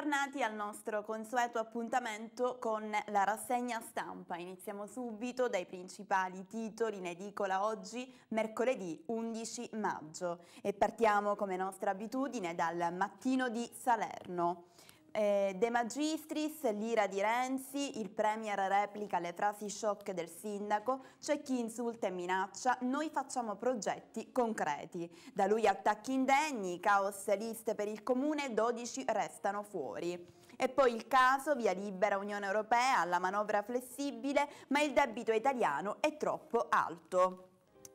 Bentornati al nostro consueto appuntamento con la rassegna stampa. Iniziamo subito dai principali titoli in edicola oggi, mercoledì 11 maggio e partiamo come nostra abitudine dal mattino di Salerno. Eh, De Magistris, l'ira di Renzi, il Premier replica le frasi shock del sindaco, c'è chi insulta e minaccia, noi facciamo progetti concreti. Da lui attacchi indegni, caos liste per il comune, 12 restano fuori. E poi il caso, via libera Unione Europea, alla manovra flessibile, ma il debito italiano è troppo alto.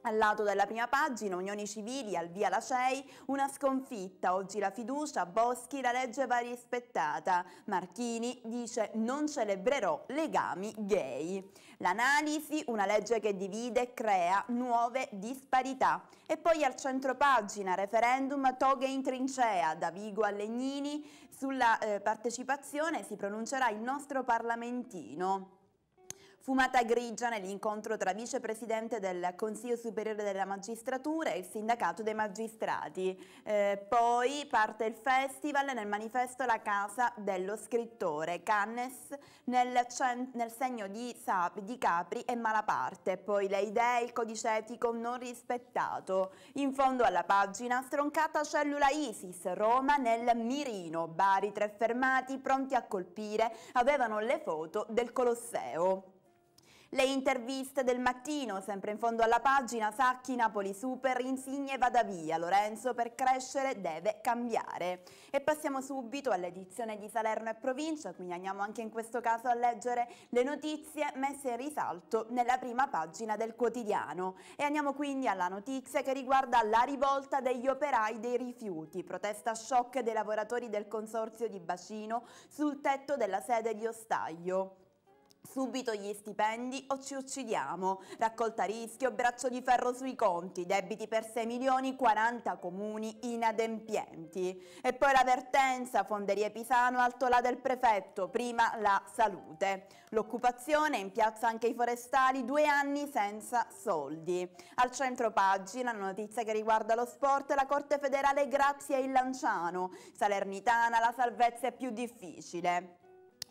Al lato della prima pagina, unioni civili, al via la CEI, una sconfitta, oggi la fiducia, Boschi, la legge va rispettata. Marchini dice non celebrerò legami gay. L'analisi, una legge che divide, crea nuove disparità. E poi al centro pagina, referendum, toghe in trincea, da Vigo a Legnini, sulla eh, partecipazione si pronuncerà il nostro parlamentino. Fumata grigia nell'incontro tra vicepresidente del Consiglio Superiore della Magistratura e il Sindacato dei Magistrati. Eh, poi parte il festival nel manifesto La Casa dello Scrittore, Cannes nel, nel segno di, di, Capri e Malaparte. Poi le idee, il codice etico non rispettato. In fondo alla pagina, stroncata cellula ISIS, Roma nel mirino. Bari, tre fermati, pronti a colpire, avevano le foto del Colosseo. Le interviste del mattino, sempre in fondo alla pagina, Sacchi, Napoli Super, Insigne vada via, Lorenzo per crescere deve cambiare. E passiamo subito all'edizione di Salerno e provincia, quindi andiamo anche in questo caso a leggere le notizie messe in risalto nella prima pagina del quotidiano. E andiamo quindi alla notizia che riguarda la rivolta degli operai dei rifiuti, protesta shock dei lavoratori del consorzio di Bacino sul tetto della sede di Ostaglio. Subito gli stipendi o ci uccidiamo, raccolta rischio, braccio di ferro sui conti, debiti per 6 milioni, 40 comuni inadempienti. E poi l'avvertenza, Fonderie Pisano, alto là del prefetto, prima la salute. L'occupazione, in piazza anche i forestali, due anni senza soldi. Al centro pagina, notizia che riguarda lo sport, la Corte federale grazie a il Lanciano. Salernitana, la salvezza è più difficile.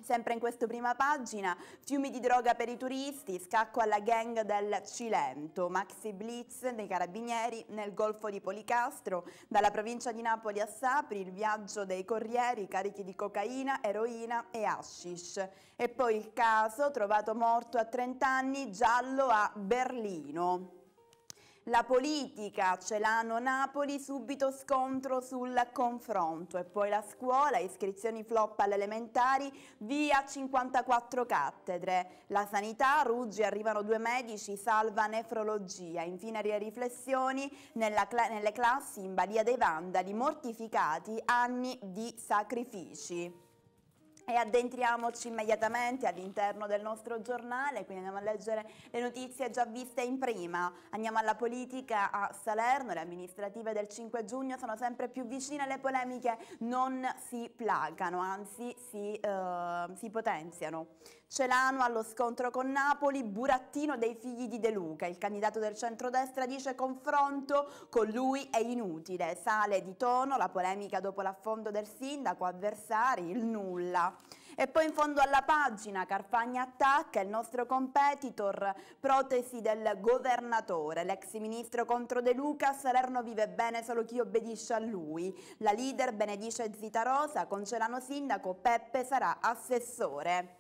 Sempre in questa prima pagina, fiumi di droga per i turisti, scacco alla gang del Cilento, maxi blitz dei carabinieri nel golfo di Policastro, dalla provincia di Napoli a Sapri, il viaggio dei corrieri carichi di cocaina, eroina e hashish. E poi il caso, trovato morto a 30 anni, giallo a Berlino. La politica, Celano-Napoli, subito scontro sul confronto e poi la scuola, iscrizioni flop alle elementari, via 54 cattedre. La sanità, Ruggi, arrivano due medici, salva nefrologia. Infine le riflessioni nella, nelle classi in Badia dei Vandali, mortificati anni di sacrifici. E addentriamoci immediatamente all'interno del nostro giornale, quindi andiamo a leggere le notizie già viste in prima. Andiamo alla politica a Salerno, le amministrative del 5 giugno sono sempre più vicine, le polemiche non si placano, anzi si, eh, si potenziano. Celano allo scontro con Napoli, burattino dei figli di De Luca, il candidato del centrodestra dice confronto con lui è inutile, sale di tono la polemica dopo l'affondo del sindaco, avversari, il nulla. E poi in fondo alla pagina Carfagna attacca il nostro competitor, protesi del governatore, l'ex ministro contro De Luca, Salerno vive bene solo chi obbedisce a lui. La leader benedice Zitarosa, con Celano sindaco, Peppe sarà assessore.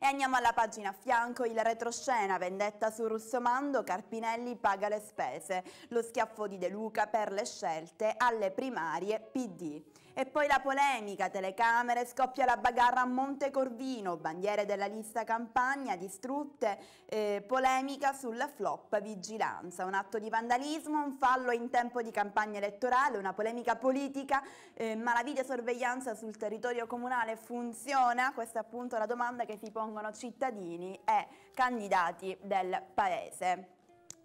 E andiamo alla pagina a fianco, il retroscena, vendetta su Russomando, Carpinelli paga le spese, lo schiaffo di De Luca per le scelte alle primarie PD. E poi la polemica, telecamere, scoppia la bagarra a Montecorvino, bandiere della lista campagna distrutte, eh, polemica sulla flop vigilanza, un atto di vandalismo, un fallo in tempo di campagna elettorale, una polemica politica, eh, ma la videosorveglianza sul territorio comunale funziona? Questa è appunto la domanda che si pongono cittadini e candidati del Paese.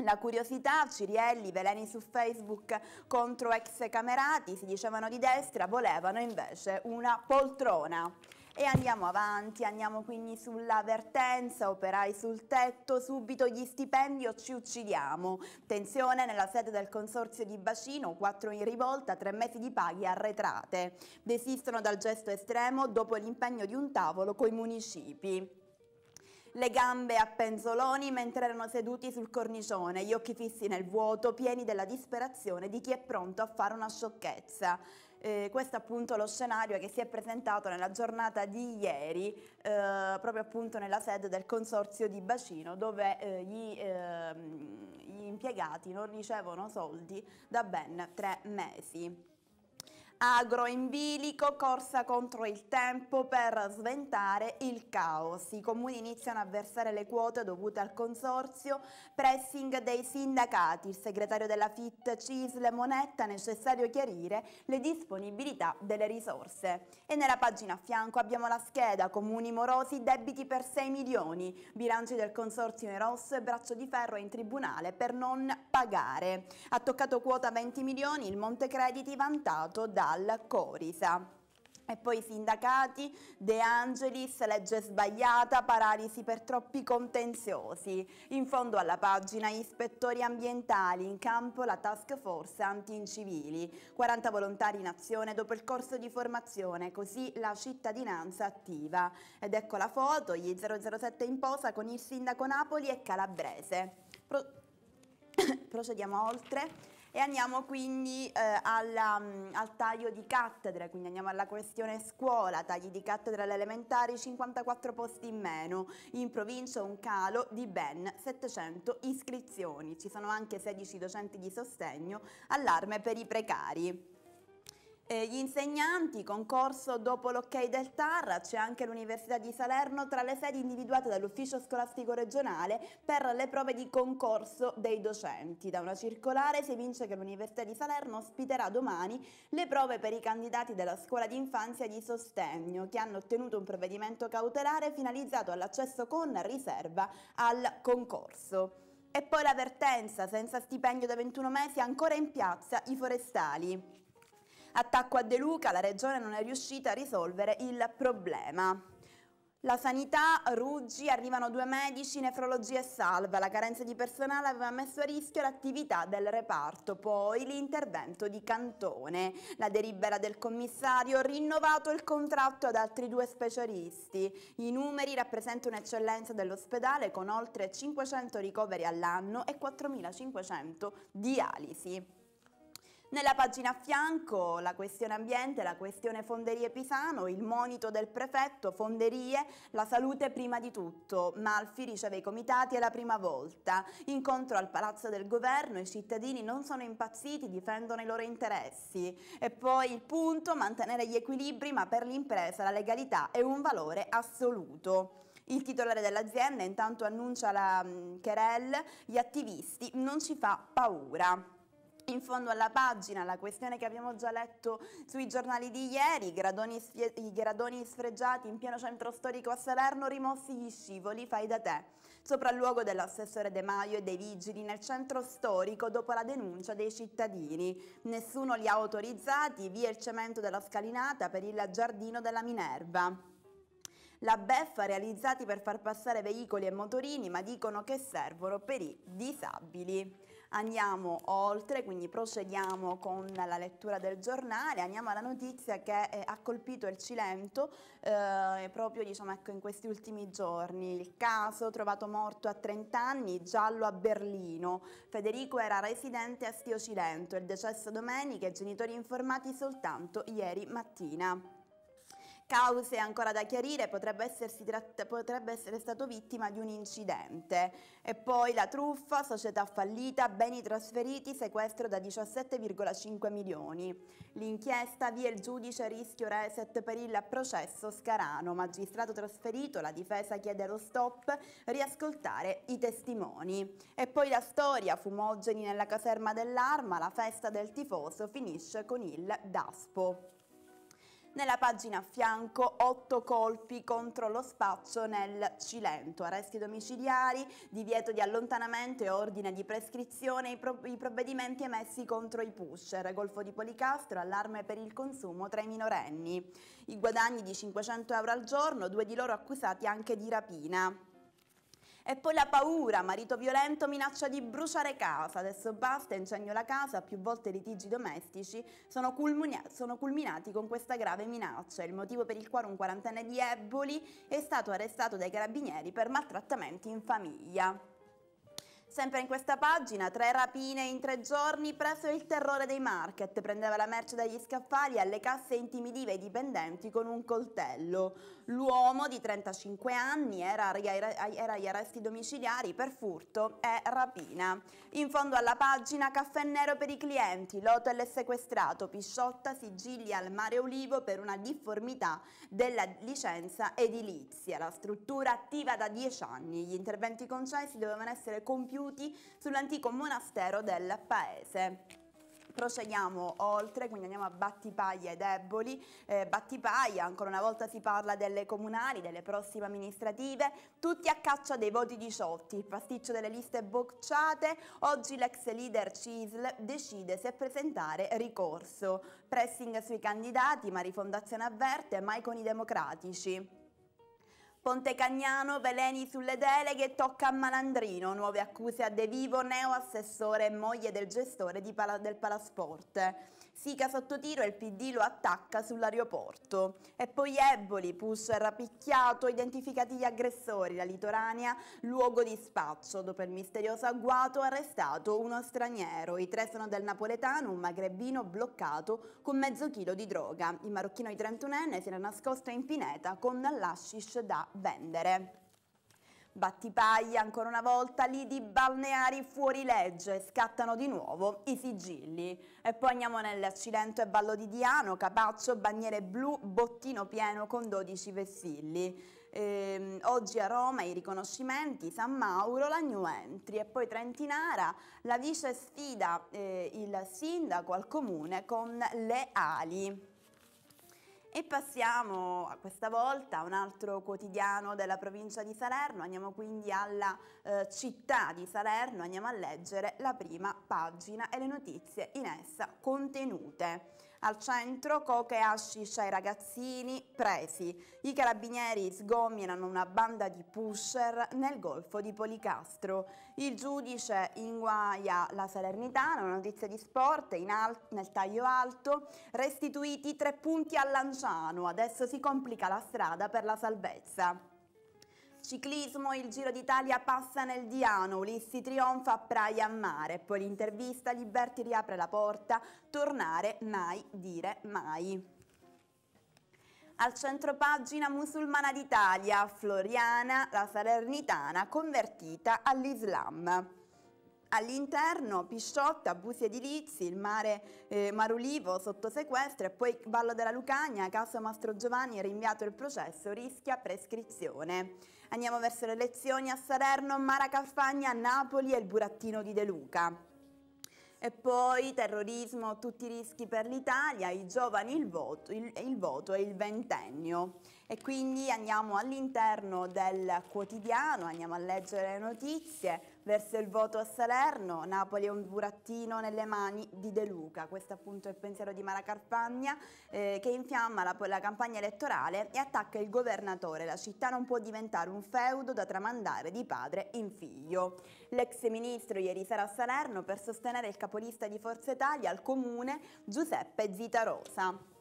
La curiosità, Cirielli, veleni su Facebook contro ex camerati, si dicevano di destra, volevano invece una poltrona. E andiamo avanti, andiamo quindi sulla vertenza, operai sul tetto, subito gli stipendi o ci uccidiamo. Tensione nella sede del consorzio di bacino, quattro in rivolta, tre mesi di paghi arretrate. Desistono dal gesto estremo dopo l'impegno di un tavolo coi municipi le gambe a penzoloni mentre erano seduti sul cornicione, gli occhi fissi nel vuoto, pieni della disperazione di chi è pronto a fare una sciocchezza. Eh, questo è appunto lo scenario che si è presentato nella giornata di ieri, eh, proprio appunto nella sede del consorzio di bacino, dove eh, gli, ehm, gli impiegati non ricevono soldi da ben tre mesi agro in bilico, corsa contro il tempo per sventare il caos. I comuni iniziano a versare le quote dovute al consorzio, pressing dei sindacati, il segretario della FIT Cisle Monetta, necessario chiarire le disponibilità delle risorse. E nella pagina a fianco abbiamo la scheda, comuni morosi, debiti per 6 milioni, bilanci del consorzio in rosso e braccio di ferro in tribunale per non pagare. Ha toccato quota 20 milioni il Montecrediti vantato da dal Corisa. E poi sindacati, De Angelis, legge sbagliata, paralisi per troppi contenziosi. In fondo alla pagina ispettori ambientali, in campo la task force anti-incivili. 40 volontari in azione dopo il corso di formazione, così la cittadinanza attiva. Ed ecco la foto, gli 007 in posa con il sindaco Napoli e Calabrese. Pro procediamo oltre. E andiamo quindi eh, alla, um, al taglio di cattedre, quindi andiamo alla questione scuola, tagli di cattedre alle elementari, 54 posti in meno, in provincia un calo di ben 700 iscrizioni, ci sono anche 16 docenti di sostegno, allarme per i precari. Eh, gli insegnanti, concorso dopo l'ok del TAR, c'è anche l'Università di Salerno tra le sedi individuate dall'ufficio scolastico regionale per le prove di concorso dei docenti. Da una circolare si evince che l'Università di Salerno ospiterà domani le prove per i candidati della scuola di infanzia di sostegno che hanno ottenuto un provvedimento cautelare finalizzato all'accesso con riserva al concorso. E poi l'avvertenza, senza stipendio da 21 mesi ancora in piazza i forestali. Attacco a De Luca, la regione non è riuscita a risolvere il problema. La sanità, Ruggi, arrivano due medici, nefrologia e salva. La carenza di personale aveva messo a rischio l'attività del reparto. Poi l'intervento di Cantone. La delibera del commissario, rinnovato il contratto ad altri due specialisti. I numeri rappresentano un'eccellenza dell'ospedale con oltre 500 ricoveri all'anno e 4.500 dialisi. Nella pagina a fianco la questione ambiente, la questione Fonderie Pisano, il monito del prefetto, Fonderie, la salute prima di tutto. Malfi riceve i comitati è la prima volta. Incontro al Palazzo del Governo, i cittadini non sono impazziti, difendono i loro interessi. E poi il punto, mantenere gli equilibri, ma per l'impresa la legalità è un valore assoluto. Il titolare dell'azienda intanto annuncia la um, gli attivisti non ci fa paura. In fondo alla pagina la questione che abbiamo già letto sui giornali di ieri, gradoni i gradoni sfregiati in pieno centro storico a Salerno, rimossi gli scivoli, fai da te. Sopralluogo dell'assessore De Maio e dei vigili nel centro storico dopo la denuncia dei cittadini. Nessuno li ha autorizzati, via il cemento della scalinata per il giardino della Minerva. La beffa realizzati per far passare veicoli e motorini ma dicono che servono per i disabili. Andiamo oltre, quindi procediamo con la lettura del giornale, andiamo alla notizia che eh, ha colpito il Cilento eh, proprio diciamo, ecco, in questi ultimi giorni. Il caso trovato morto a 30 anni, giallo a Berlino. Federico era residente a Stio Cilento, il decesso domenica e genitori informati soltanto ieri mattina. Cause ancora da chiarire, potrebbe, potrebbe, essere stato vittima di un incidente. E poi la truffa, società fallita, beni trasferiti, sequestro da 17,5 milioni. L'inchiesta via il giudice rischio reset per il processo Scarano. Magistrato trasferito, la difesa chiede lo stop, riascoltare i testimoni. E poi la storia, fumogeni nella caserma dell'arma, la festa del tifoso finisce con il DASPO. Nella pagina a fianco, otto colpi contro lo spaccio nel Cilento, arresti domiciliari, divieto di allontanamento e ordine di prescrizione, i, pro i provvedimenti emessi contro i pusher, Golfo di Policastro, allarme per il consumo tra i minorenni. I guadagni di 500 euro al giorno, due di loro accusati anche di rapina. E poi la paura, marito violento minaccia di bruciare casa, adesso basta, incegno la casa, più volte litigi domestici. Sono, sono culminati con questa grave minaccia, il motivo per il quale un quarantenne di Eboli è stato arrestato dai carabinieri per maltrattamenti in famiglia. Sempre in questa pagina, tre rapine in tre giorni, preso il terrore dei market, prendeva la merce dagli scaffali e alle casse intimidiva i dipendenti con un coltello. L'uomo di 35 anni era, era agli arresti domiciliari per furto e rapina. In fondo alla pagina, caffè nero per i clienti, l'hotel è sequestrato, Pisciotta sigilli al mare Olivo per una difformità della licenza edilizia. La struttura attiva da 10 anni, gli interventi concessi dovevano essere compiuti compiuti sull'antico monastero del paese procediamo oltre, quindi andiamo a Battipaglia ed Eboli. Eh, Battipaglia, ancora una volta si parla delle comunali, delle prossime amministrative, tutti a caccia dei voti diciotti, il pasticcio delle liste bocciate, oggi l'ex leader CISL decide se presentare ricorso. Pressing sui candidati, ma Rifondazione avverte, mai con i democratici. Ponte Cagnano, veleni sulle deleghe, tocca a Malandrino, nuove accuse a De Vivo, neo assessore e moglie del gestore Pala, del Palasport. Sica sotto tiro e il PD lo attacca sull'aeroporto. E poi Eboli, push rapicchiato, identificati gli aggressori, la litoranea, luogo di spaccio. Dopo il misterioso agguato arrestato uno straniero. I tre sono del napoletano, un magrebino bloccato con mezzo chilo di droga. Il marocchino di 31enne si era nascosto in pineta con l'ashish da vendere. Battipaglia ancora una volta, lidi balneari fuori legge, scattano di nuovo i sigilli. E poi andiamo nel Cilento e Vallo di Diano, Capaccio, bandiere blu, bottino pieno con 12 vessilli. Eh, oggi a Roma i riconoscimenti, San Mauro, la new entry e poi Trentinara, la vice sfida eh, il sindaco al comune con le ali. E passiamo a questa volta a un altro quotidiano della provincia di Salerno, andiamo quindi alla eh, città di Salerno, andiamo a leggere la prima pagina e le notizie in essa contenute. Al centro coca e hashish ai ragazzini presi. I carabinieri sgominano una banda di pusher nel golfo di Policastro. Il giudice inguaia la Salernitana, una notizia di sport, nel taglio alto, restituiti tre punti a Lanciano, adesso si complica la strada per la salvezza. Ciclismo, il Giro d'Italia passa nel Diano, Ulissi trionfa a Praia a Mare, poi l'intervista Liberti riapre la porta, tornare mai dire mai. Al centro pagina musulmana d'Italia, Floriana, la salernitana convertita all'Islam. All'interno Pisciotta, abusi edilizi, il mare eh, Marulivo sotto sequestro e poi Vallo della Lucagna, caso Mastro Giovanni, rinviato il processo, rischia prescrizione. Andiamo verso le elezioni a Salerno, Mara Carfagna, Napoli e il burattino di De Luca. E poi terrorismo, tutti i rischi per l'Italia, i giovani il voto, il, il voto e il ventennio. E quindi andiamo all'interno del quotidiano, andiamo a leggere le notizie, verso il voto a Salerno, Napoli è un burattino nelle mani di De Luca, questo appunto è il pensiero di Mara Carpagna eh, che infiamma la, la campagna elettorale e attacca il governatore, la città non può diventare un feudo da tramandare di padre in figlio. L'ex ministro ieri sera a Salerno per sostenere il capolista di Forza Italia al comune Giuseppe Zitarosa.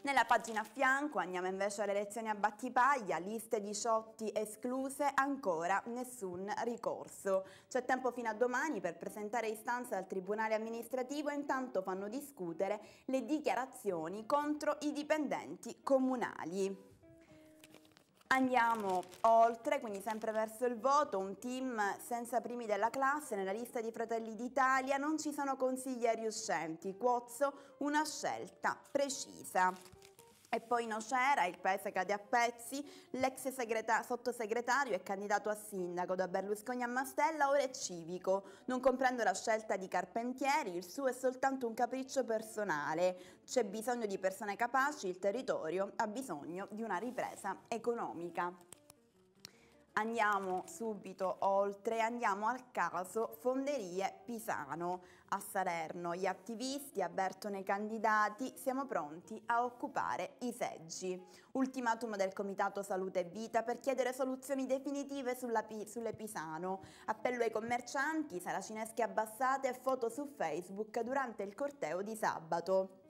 Nella pagina a fianco andiamo invece alle elezioni a Battipaglia, liste 18 escluse, ancora nessun ricorso. C'è tempo fino a domani per presentare istanze al Tribunale amministrativo intanto fanno discutere le dichiarazioni contro i dipendenti comunali. Andiamo oltre, quindi sempre verso il voto, un team senza primi della classe, nella lista di Fratelli d'Italia non ci sono consiglieri uscenti, Quozzo una scelta precisa. E poi Nocera, il paese cade a pezzi, l'ex sottosegretario è candidato a sindaco da Berlusconi a Mastella, ora è civico. Non comprendo la scelta di Carpentieri, il suo è soltanto un capriccio personale. C'è bisogno di persone capaci, il territorio ha bisogno di una ripresa economica. Andiamo subito oltre, andiamo al caso Fonderie Pisano a Salerno. Gli attivisti avvertono i candidati, siamo pronti a occupare i seggi. Ultimatum del Comitato Salute e Vita per chiedere soluzioni definitive sulla, sulle Pisano. Appello ai commercianti, saracinesche abbassate e foto su Facebook durante il corteo di sabato.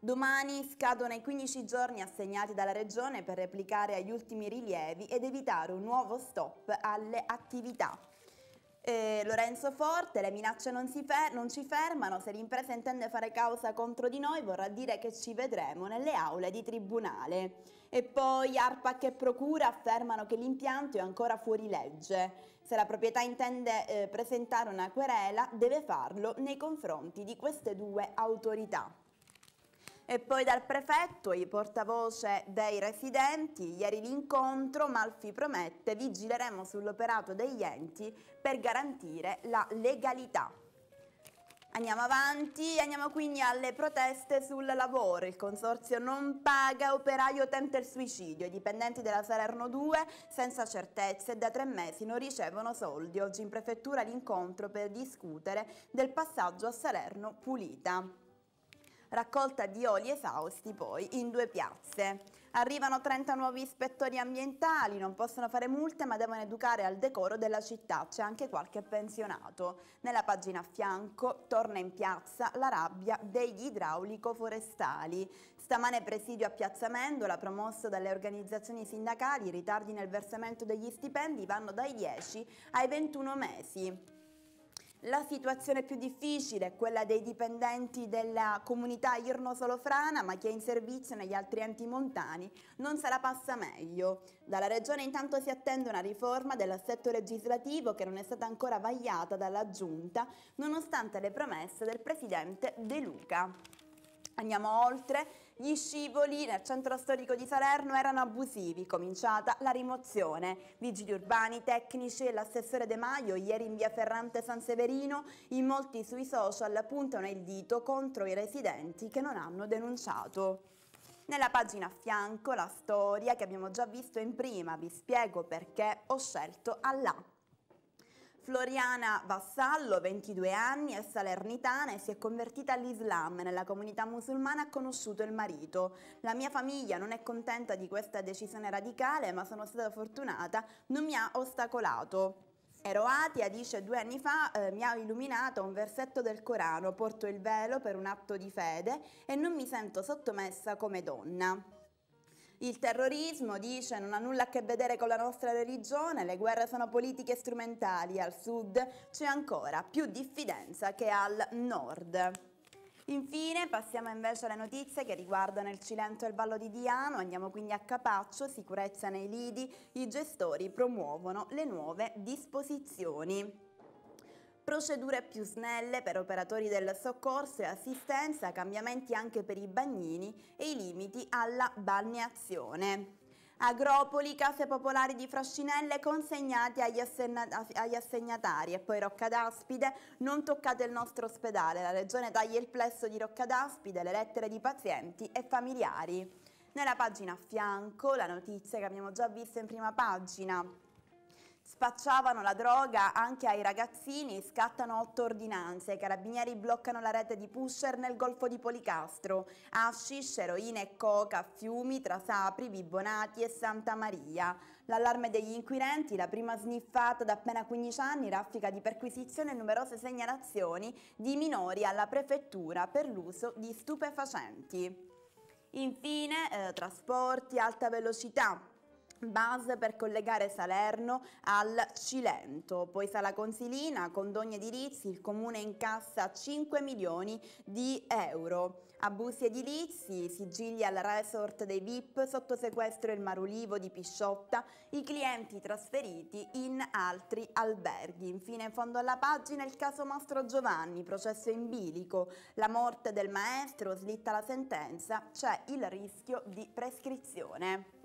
Domani scadono i 15 giorni assegnati dalla Regione per replicare agli ultimi rilievi ed evitare un nuovo stop alle attività. Eh, Lorenzo Forte, le minacce non, non, ci fermano, se l'impresa intende fare causa contro di noi vorrà dire che ci vedremo nelle aule di tribunale. E poi ARPAC e Procura affermano che l'impianto è ancora fuori legge. Se la proprietà intende eh, presentare una querela deve farlo nei confronti di queste due autorità. E poi dal prefetto, i portavoce dei residenti, ieri l'incontro, Malfi promette vigileremo sull'operato degli enti per garantire la legalità. Andiamo avanti, andiamo quindi alle proteste sul lavoro. Il consorzio non paga, operaio tenta il suicidio. I dipendenti della Salerno 2 senza certezze da tre mesi non ricevono soldi. Oggi in prefettura l'incontro per discutere del passaggio a Salerno pulita raccolta di oli esausti poi in due piazze. Arrivano 30 nuovi ispettori ambientali, non possono fare multe ma devono educare al decoro della città, c'è anche qualche pensionato. Nella pagina a fianco torna in piazza la rabbia degli idraulico-forestali. Stamane presidio a Piazza Mendola, promosso dalle organizzazioni sindacali, i ritardi nel versamento degli stipendi vanno dai 10 ai 21 mesi. La situazione più difficile è quella dei dipendenti della comunità Irno-Solofrana, ma chi è in servizio negli altri enti montani non se la passa meglio. Dalla Regione intanto si attende una riforma dell'assetto legislativo che non è stata ancora vagliata dalla Giunta, nonostante le promesse del Presidente De Luca. Andiamo oltre, gli scivoli nel centro storico di Salerno erano abusivi, cominciata la rimozione. Vigili urbani, tecnici e l'assessore De Maio ieri in via Ferrante San Severino, in molti sui social puntano il dito contro i residenti che non hanno denunciato. Nella pagina a fianco la storia che abbiamo già visto in prima, vi spiego perché ho scelto Allah. Floriana Vassallo, 22 anni, è salernitana e si è convertita all'Islam. Nella comunità musulmana ha conosciuto il marito. La mia famiglia non è contenta di questa decisione radicale, ma sono stata fortunata, non mi ha ostacolato. Ero atia, dice due anni fa, eh, mi ha illuminato un versetto del Corano, porto il velo per un atto di fede e non mi sento sottomessa come donna. Il terrorismo, dice, non ha nulla a che vedere con la nostra religione, le guerre sono politiche strumentali, al sud c'è ancora più diffidenza che al nord. Infine passiamo invece alle notizie che riguardano il Cilento e il Vallo di Diano, andiamo quindi a Capaccio, sicurezza nei lidi, i gestori promuovono le nuove disposizioni procedure più snelle per operatori del soccorso e assistenza, cambiamenti anche per i bagnini e i limiti alla balneazione. Agropoli, case popolari di Frascinelle consegnati agli, agli, assegnatari e poi Roccadaspide, non toccate il nostro ospedale, la regione taglia il plesso di Roccadaspide, le lettere di pazienti e familiari. Nella pagina a fianco la notizia che abbiamo già visto in prima pagina, Spacciavano la droga anche ai ragazzini, scattano otto ordinanze, i carabinieri bloccano la rete di pusher nel golfo di Policastro, hashish, eroina e coca Fiumi tra Sapri, Vibonati e Santa Maria. L'allarme degli inquirenti, la prima sniffata da appena 15 anni, raffica di perquisizione e numerose segnalazioni di minori alla prefettura per l'uso di stupefacenti. Infine, eh, trasporti, alta velocità. Base per collegare Salerno al Cilento. Poi Sala Consilina, condoni edilizi, il comune incassa 5 milioni di euro. Abusi edilizi, sigilli al resort dei VIP, sotto sequestro il Marulivo di Pisciotta, i clienti trasferiti in altri alberghi. Infine in fondo alla pagina il caso Mastro Giovanni, processo in bilico, la morte del maestro, slitta la sentenza, c'è il rischio di prescrizione.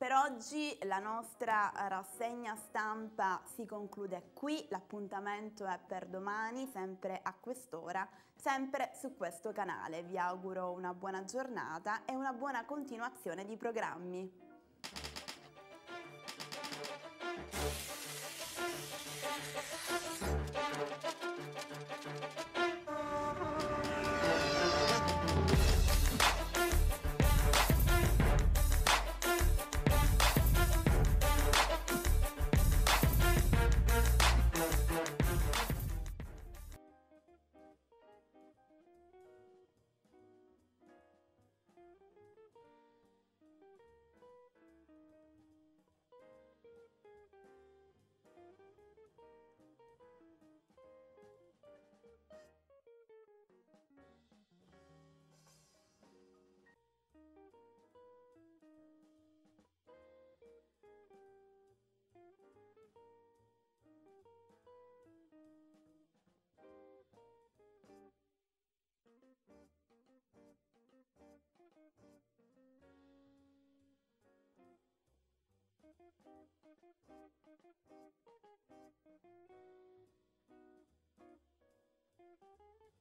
Per oggi la nostra rassegna stampa si conclude qui, l'appuntamento è per domani, sempre a quest'ora, sempre su questo canale. Vi auguro una buona giornata e una buona continuazione di programmi. Thank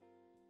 you.